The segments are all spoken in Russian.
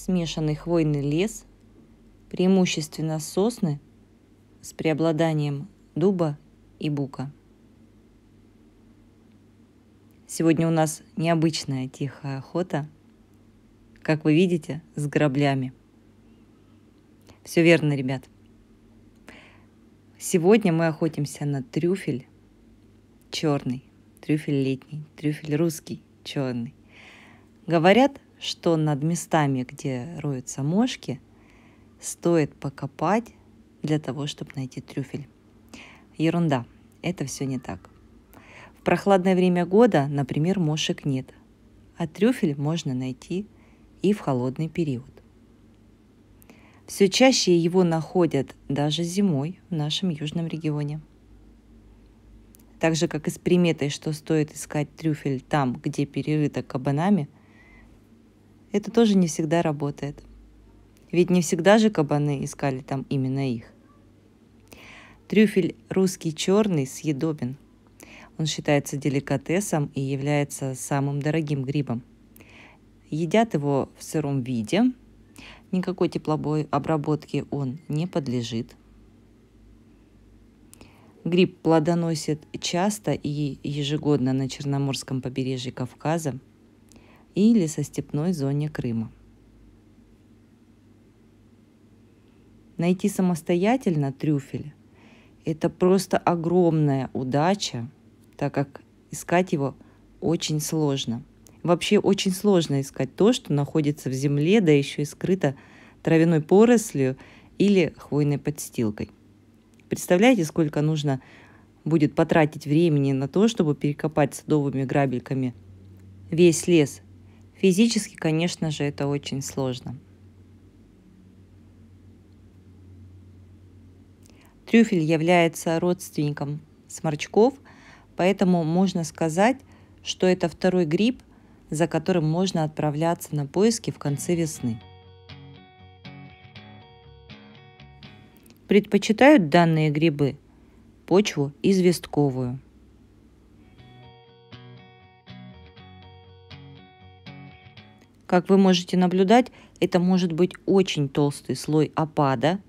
смешанный хвойный лес, преимущественно сосны с преобладанием дуба и бука. Сегодня у нас необычная тихая охота, как вы видите, с граблями. Все верно, ребят. Сегодня мы охотимся на трюфель черный, трюфель летний, трюфель русский черный. Говорят, что над местами, где роются мошки, стоит покопать для того, чтобы найти трюфель. Ерунда, это все не так. В прохладное время года, например, мошек нет, а трюфель можно найти и в холодный период. Все чаще его находят даже зимой в нашем южном регионе. Так же, как и с приметой, что стоит искать трюфель там, где перерыто кабанами – это тоже не всегда работает. Ведь не всегда же кабаны искали там именно их. Трюфель русский черный съедобен. Он считается деликатесом и является самым дорогим грибом. Едят его в сыром виде. Никакой тепловой обработке он не подлежит. Гриб плодоносит часто и ежегодно на Черноморском побережье Кавказа – и лесостепной зоне Крыма. Найти самостоятельно трюфель – это просто огромная удача, так как искать его очень сложно. Вообще очень сложно искать то, что находится в земле, да еще и скрыто травяной порослью или хвойной подстилкой. Представляете, сколько нужно будет потратить времени на то, чтобы перекопать садовыми грабельками весь лес Физически, конечно же, это очень сложно. Трюфель является родственником сморчков, поэтому можно сказать, что это второй гриб, за которым можно отправляться на поиски в конце весны. Предпочитают данные грибы почву известковую – Как вы можете наблюдать, это может быть очень толстый слой опада,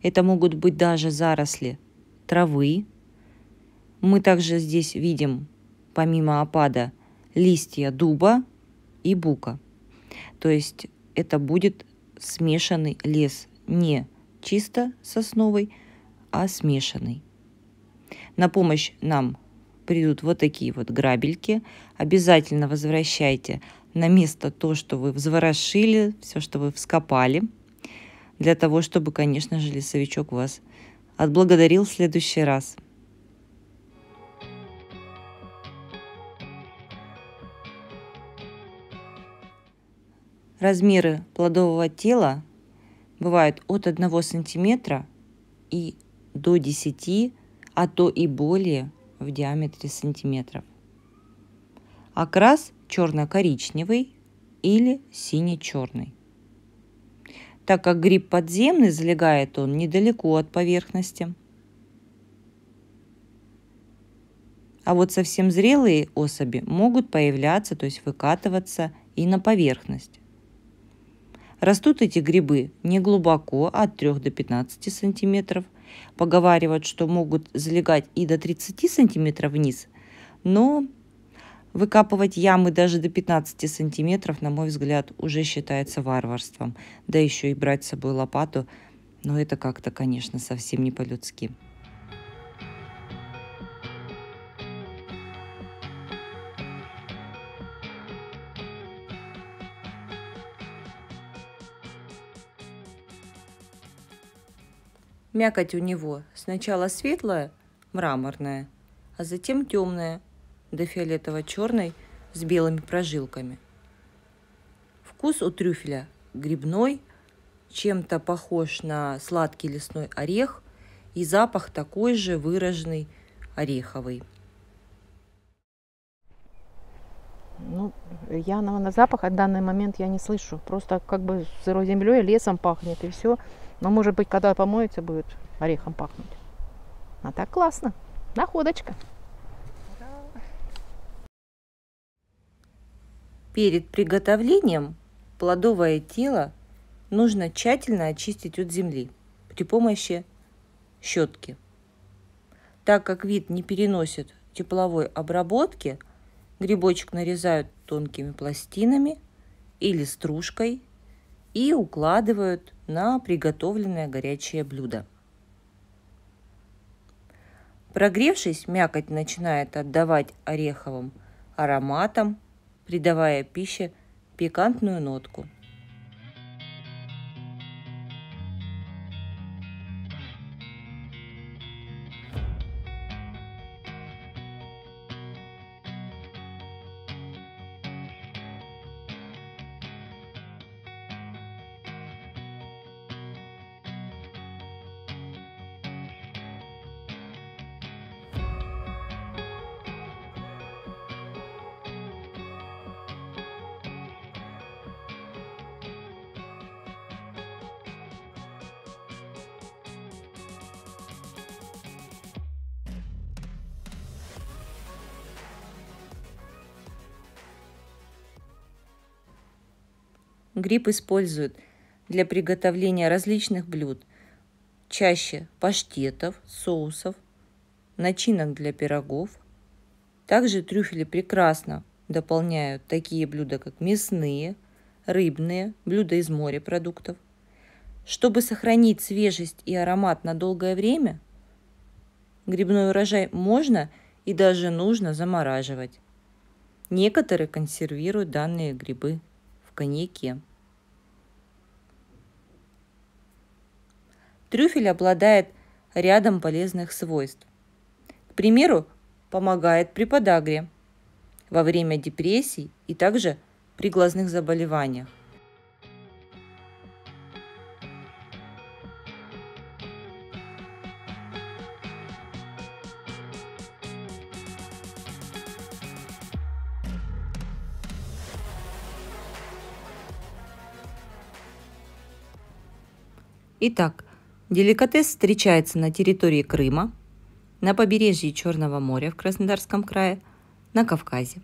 это могут быть даже заросли травы. Мы также здесь видим, помимо опада, листья дуба и бука. То есть это будет смешанный лес, не чисто сосновый, а смешанный. На помощь нам придут вот такие вот грабельки. Обязательно возвращайте на место то, что вы взворошили, все, что вы вскопали, для того, чтобы, конечно же, лесовичок вас отблагодарил в следующий раз. Размеры плодового тела бывают от 1 сантиметра и до 10, а то и более в диаметре сантиметров. Окрас черно-коричневый или сине-черный. Так как гриб подземный, залегает он недалеко от поверхности. А вот совсем зрелые особи могут появляться, то есть выкатываться и на поверхность. Растут эти грибы не глубоко, от 3 до 15 сантиметров. Поговаривают, что могут залегать и до 30 сантиметров вниз, но Выкапывать ямы даже до 15 сантиметров, на мой взгляд, уже считается варварством. Да еще и брать с собой лопату, но это как-то, конечно, совсем не по-людски. Мякоть у него сначала светлая, мраморная, а затем темная, до фиолетово-черной с белыми прожилками. Вкус у трюфеля грибной, чем-то похож на сладкий лесной орех и запах такой же выраженный ореховый. Ну, я на, на запах в данный момент я не слышу. Просто как бы сырой землей, лесом пахнет и все. Но может быть, когда помоется, будет орехом пахнуть. А так классно. Находочка. Перед приготовлением плодовое тело нужно тщательно очистить от земли при помощи щетки. Так как вид не переносит тепловой обработки, грибочек нарезают тонкими пластинами или стружкой и укладывают на приготовленное горячее блюдо. Прогревшись, мякоть начинает отдавать ореховым ароматом, придавая пище пикантную нотку – Гриб используют для приготовления различных блюд, чаще паштетов, соусов, начинок для пирогов. Также трюфели прекрасно дополняют такие блюда, как мясные, рыбные, блюда из морепродуктов. Чтобы сохранить свежесть и аромат на долгое время, грибной урожай можно и даже нужно замораживать. Некоторые консервируют данные грибы в коньяке. Трюфель обладает рядом полезных свойств. К примеру, помогает при подагре, во время депрессий и также при глазных заболеваниях. Итак, деликатес встречается на территории Крыма, на побережье Черного моря в Краснодарском крае, на Кавказе.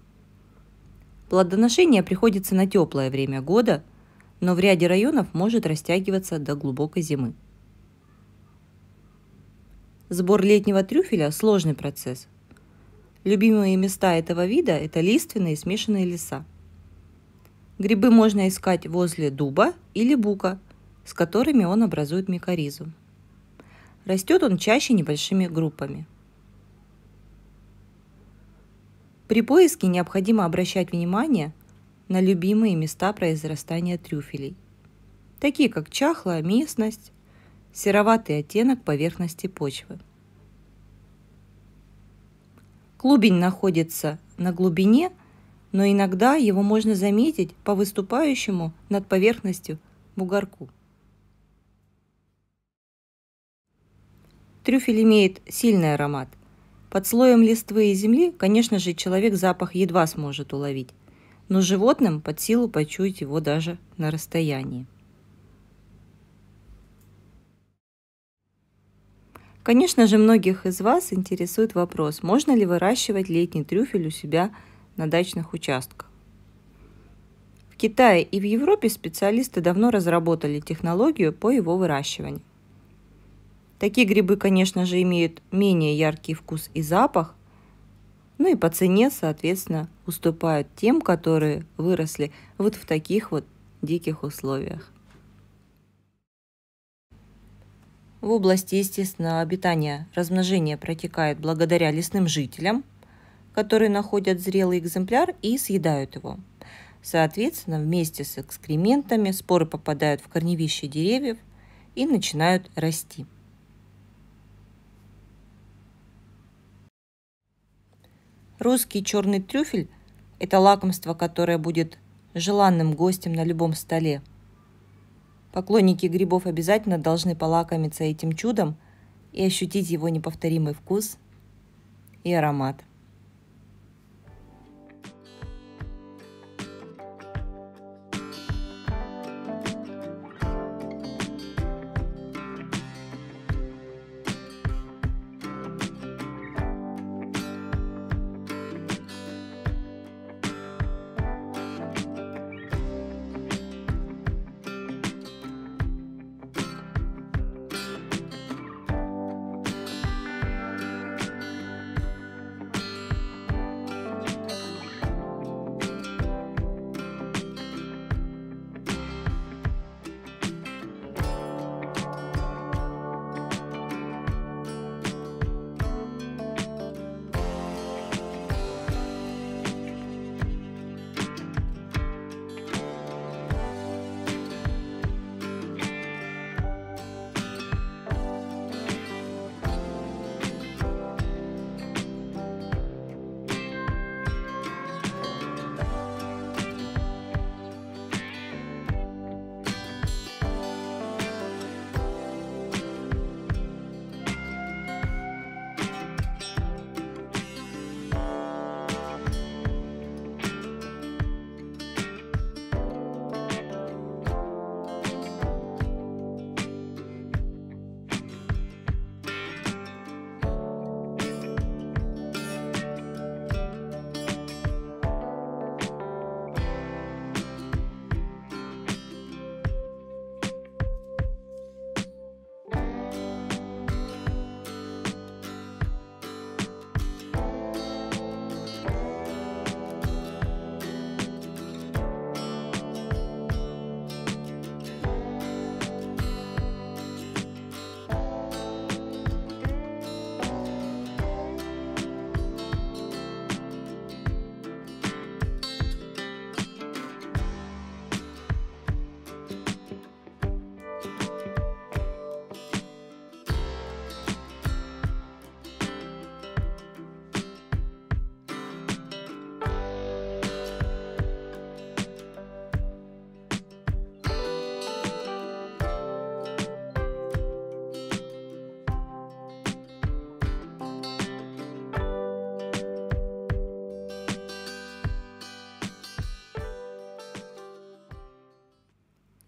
Плодоношение приходится на теплое время года, но в ряде районов может растягиваться до глубокой зимы. Сбор летнего трюфеля – сложный процесс. Любимые места этого вида – это лиственные и смешанные леса. Грибы можно искать возле дуба или бука, с которыми он образует микоризу. Растет он чаще небольшими группами. При поиске необходимо обращать внимание на любимые места произрастания трюфелей, такие как чахлая местность, сероватый оттенок поверхности почвы. Клубень находится на глубине, но иногда его можно заметить по выступающему над поверхностью бугорку. Трюфель имеет сильный аромат. Под слоем листвы и земли, конечно же, человек запах едва сможет уловить, но животным под силу почуять его даже на расстоянии. Конечно же, многих из вас интересует вопрос, можно ли выращивать летний трюфель у себя на дачных участках. В Китае и в Европе специалисты давно разработали технологию по его выращиванию. Такие грибы, конечно же, имеют менее яркий вкус и запах, ну и по цене, соответственно, уступают тем, которые выросли вот в таких вот диких условиях. В области естественного обитания размножение протекает благодаря лесным жителям, которые находят зрелый экземпляр и съедают его. Соответственно, вместе с экскрементами споры попадают в корневище деревьев и начинают расти. Русский черный трюфель – это лакомство, которое будет желанным гостем на любом столе. Поклонники грибов обязательно должны полакомиться этим чудом и ощутить его неповторимый вкус и аромат.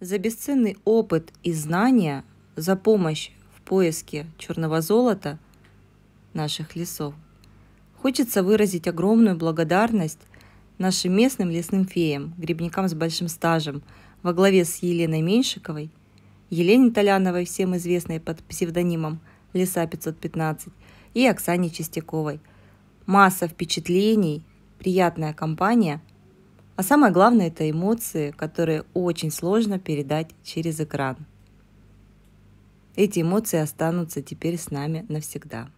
За бесценный опыт и знания, за помощь в поиске черного золота наших лесов. Хочется выразить огромную благодарность нашим местным лесным феям, грибникам с большим стажем, во главе с Еленой Меньшиковой, Елене Толяновой, всем известной под псевдонимом Леса 515, и Оксане Чистяковой. Масса впечатлений, приятная компания, а самое главное – это эмоции, которые очень сложно передать через экран. Эти эмоции останутся теперь с нами навсегда.